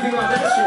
Thank you.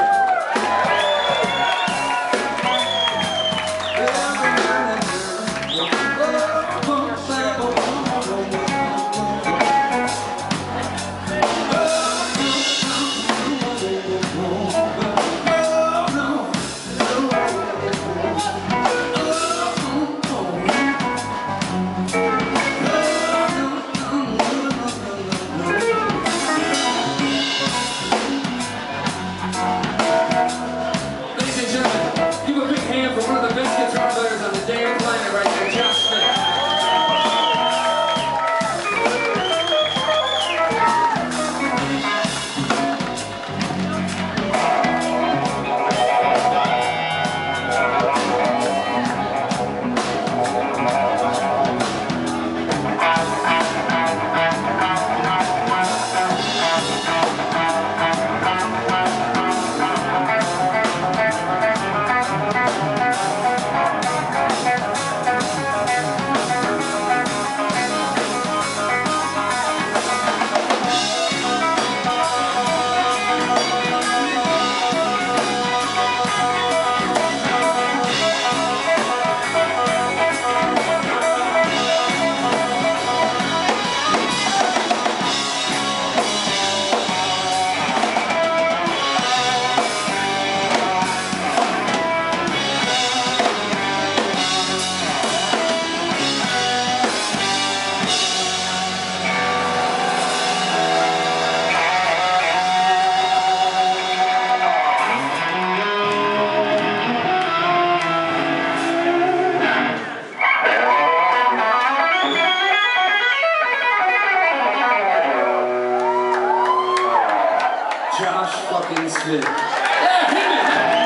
Josh fucking Smith. Yeah, him